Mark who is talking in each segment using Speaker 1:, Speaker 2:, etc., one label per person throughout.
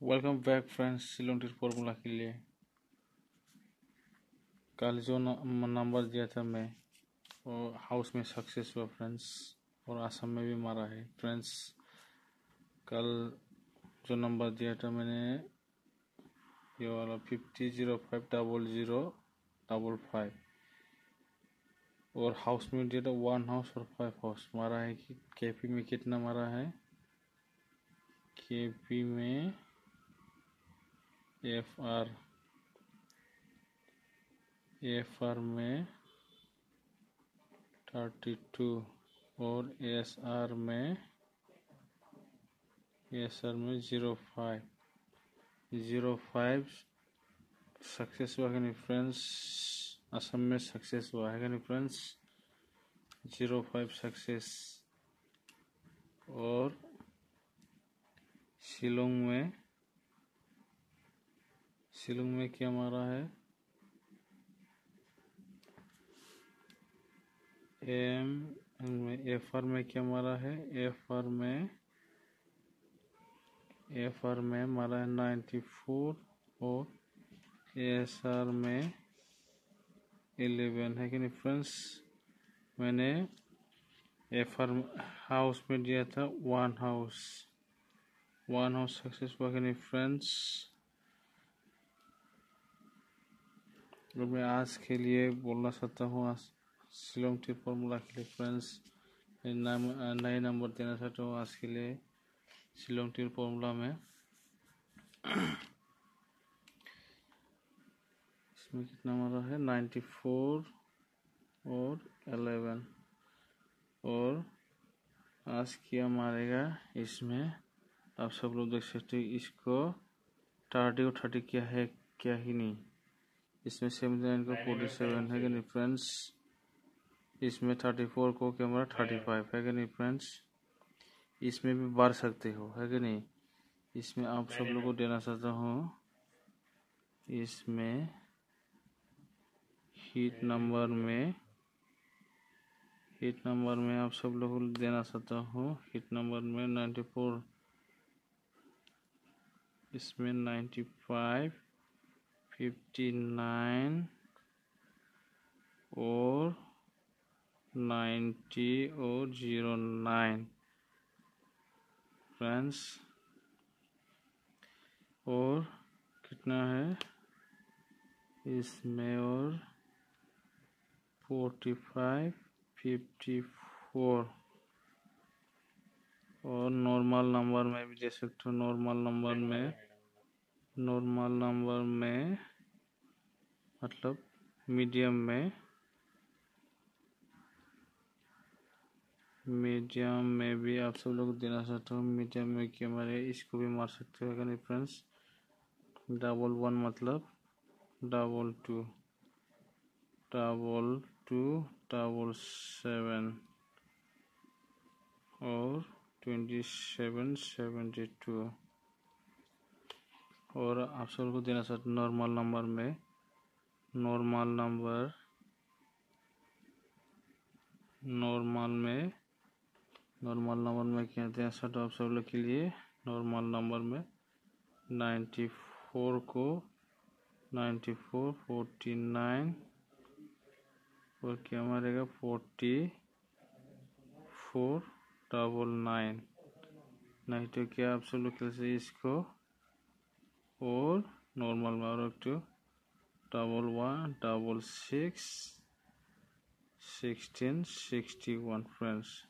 Speaker 1: Welcome back friends सिलोंटिर formula के लिए। कल जो नंबर दिया था मैं, वो हाउस में सक्सेस हुआ फ्रेंड्स और आसाम में भी मारा है फ्रेंड्स कल जो नंबर दिया था मैंने, ये वाला fifty zero five double zero double five और हाउस में दिया था वन हाउस और फाइव हाउस मारा है कि केपी में कितना मारा है? केपी में एफ़ आर एफ़ आर में थर्टी टू और एस आर में एस आर में zero five zero five success हुआ है फ्रेंड्स असम में सक्सेस हुआ है नहीं फ्रेंड्स ज़ीरो फाइव सक्सेस और शिलोंग में शिलोंग में क्या मारा है? एम में एफ़ आर में क्या मारा है? एफ़ आर में एफ़ आर में मारा है नाइन्टी फोर और एस आर में इलेवन है कि नहीं फ्रेंड्स मैंने एफ़ आर हाउस में दिया था one house one house success हुआ कि नहीं फ्रेंड्स और मैं आज के लिए बोलना चाहता हूँ, आज शिलोंग टी फॉर्मूला के लिए फ्रेंड्स नए नंबर देना चाहता हूँ, आज के लिए शिलोंग टी फॉर्मूला में. इसमें कितना मारा है? नाइन्टी फोर और एलेवन और आज क्या मारेगा इसमें. आप सब लोग देख सकते हो, इसको थर्टी और थर्टी क्या है, क्या ही नहीं. इसमें सेवेंटी नाइन को फोर्टी सेवन है कि नहीं फ्रेंड्स इसमें थर्टी फोर को कैमरा थर्टी फाइव है कि नहीं फ्रेंड्स इसमें भी बढ़ सकते हो है कि नहीं? इसमें आप सब लोग को देना चाहता हूँ। इसमें हीट नंबर में हीट नंबर में आप सब लोग को देना चाहता हूँ। हीट नंबर में नाइन्टी फोर इसमें नाइन्टी फाइव फिफ्टी नाइन और नाइन्टी और ज़ीरो नाइन फ्रेंड्स और कितना है? इसमें और फोर्टी फाइव फिफ्टी फोर और नॉर्मल नंबर में भी दे सकते हो नॉर्मल नंबर में नॉर्मल नंबर में मतलब मीडियम में मीडियम में भी आप सब लोग देना चाहते हो मीडियम में क्या मारे? इसको भी मार सकते हो, अगर फ्रेंड्स डबल वन मतलब double two double two double seven और ट्वेंटी सेवन सेवेंटी टू और आप सबको देना चाहते नॉर्मल नंबर में नॉर्मल नंबर नॉर्मल में नॉर्मल नंबर में क्या देना चाहते आप सब लोग के लिए नॉर्मल नंबर में नाइन्टी फोर को नाइन्टी फोर फोर्टी नाइन और क्या मारेगा फोर्टी फोर डबल नाइन नहीं तो क्या आप सब लोग इसको और नॉर्मल में और एक double one double six sixteen sixty one friends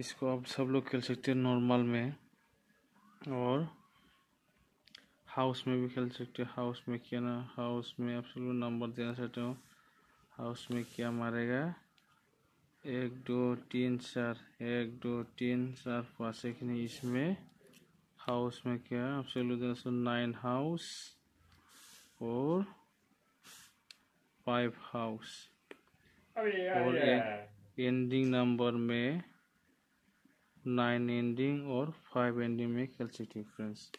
Speaker 1: इसको आप सब लोग खेल सकते हैं नॉर्मल में, और हाउस में भी खेल सकते हो। हाउस में क्या ना हाउस में आप सब लोग नंबर देना चाहते हो। हाउस में क्या मारेगा? एक, दो, तीन, चार। एक, दो, तीन, चार, पाँच एक नहीं, इसमें हाउस में क्या है? आपसे सो नाइन हाउस और फाइव हाउस। और एक एंडिंग नंबर में नाइन एंडिंग और फाइव एंडिंग में खेल सकती फ्रेंड्स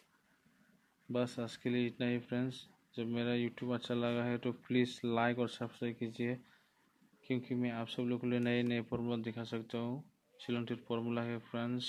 Speaker 1: बस आज के लिए इतना ही फ्रेंड्स जब मेरा यूट्यूब अच्छा लगा है तो प्लीज़ लाइक और सब्सक्राइब कीजिए क्योंकि मैं आप सब लोग के लिए नए नए फॉर्मूला दिखा सकता हूँ। सिलेंटेड फॉर्मूला है फ्रेंड्स